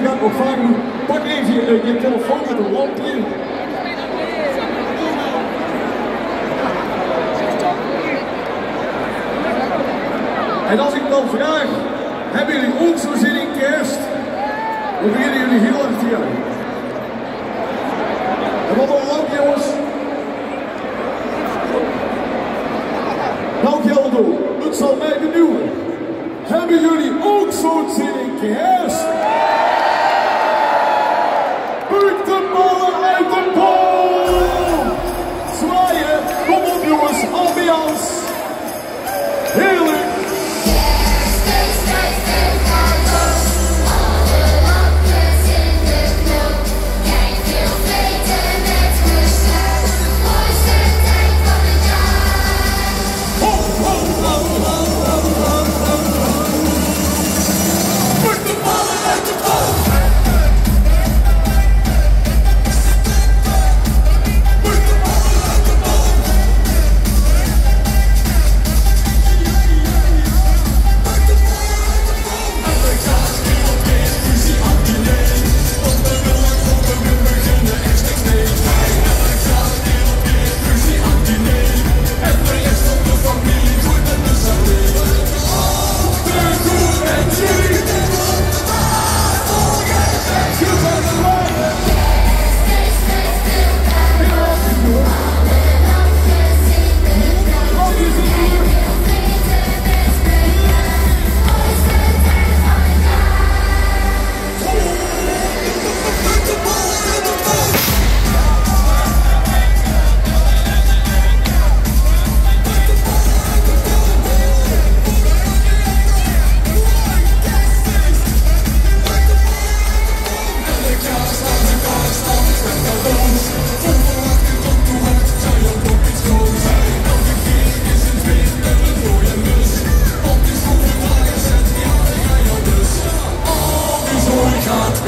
we gaan nog vragen doen. Pak even je, eh, je telefoon met een lampje. En als ik dan vraag, hebben jullie ook zo zin in kerst? Dan beginnen jullie heel te gaan. En wat een lamp jongens. Nou sou o Tiringueiro.